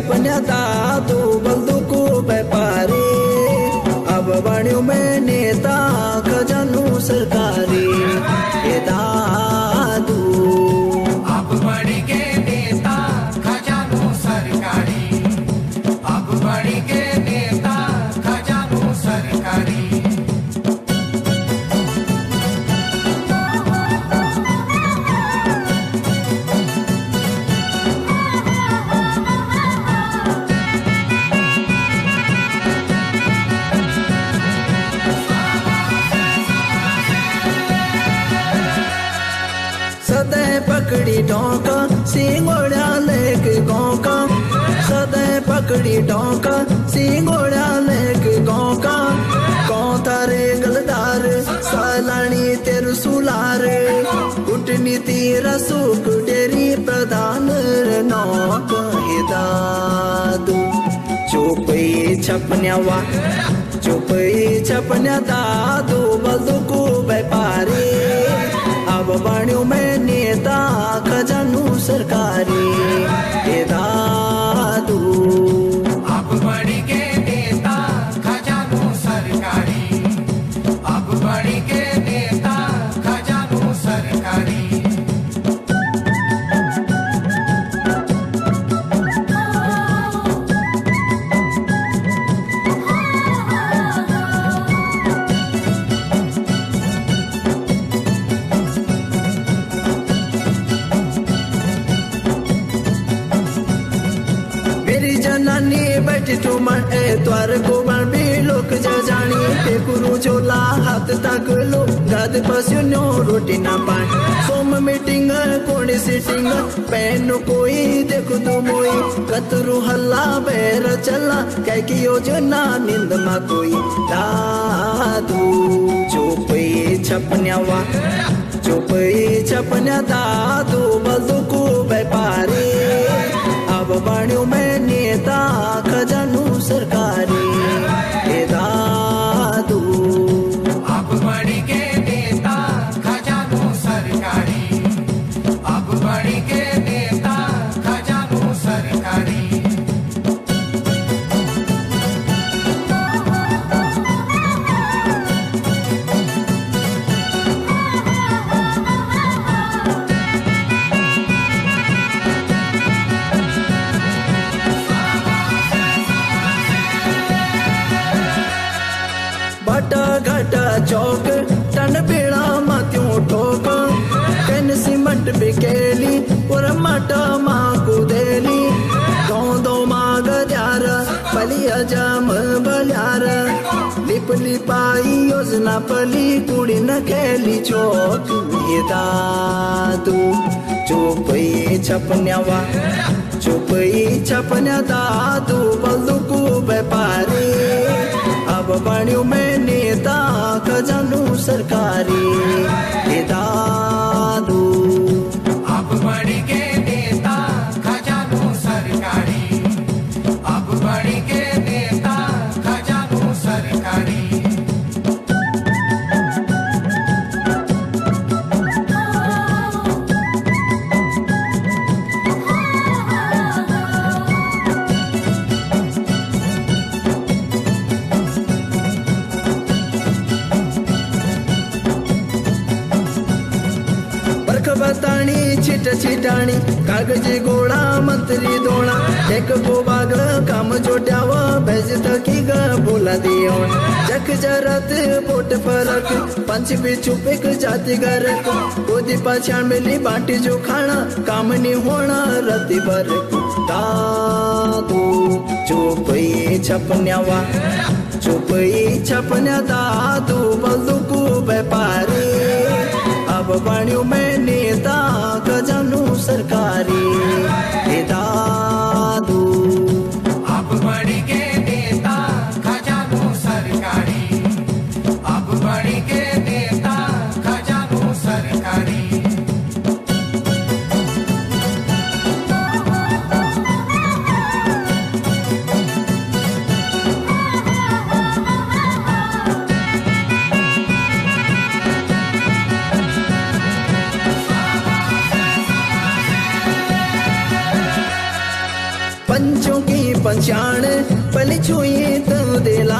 छपन्याता तो बंदूको पकड़ी डोंका, सिंगोड़ा लेके गौका सदै पकड़ी डोंका, सिंगोड़ा लेके गौका कौन तारे गलदार, सालानी तेरु सुलार। कुटनी तेरा सुख डेरी प्रधान नौक दादू। चोपई छपन्यावा, चोपई छपन्या दादू बलदुकू जनानी बैठी टूमर ए द्वार गोबर भी लोक जा जानी। ते गुरु झोला हाथ तक लो, गाद पस्यो रोटी ना पाए सोम मीटिंग, कोणी सीटिंग पैन कोई, देखो तो मोई। कतरु हल्ला, बैर चला कह की योजना नींद मा कोई। दादू, चोपई छपन्यावा, चोपई छपन्या दादू बलदुकू चौक टन पेड़ा मात्यूं ठोक? कन सीमेंट बिकेली और मटा माँ कुदेली दो माग द्यार बलिया जाम बल्यार। लिप लिपाई योजना पली, कुड़ी न खेली चौक ये दादू चोपई छपन्यावा चोपई छपन्या दादू बलदुकू व्यापारी। अब बण्यो में खजानु सरकारी। बताणी छिट छिटाणी, कागज़ गोळा, मंत्री दोणा, एक गोबाग, काम जोड्याव भेज थकी ग, बोला दियोण जख जरत, पोट फरक, पंच भी छुपिक जाती गरक. गोदी पाछाण मिली बाटी जो खाना काम नी होना रति बरक. दादू चोपई छपन्यावा चोपई छपन्या दादू बलदुकू व्यापारी अब बण्यो में नेता खजानु सरकारी। जान पल छुए तब तो दिल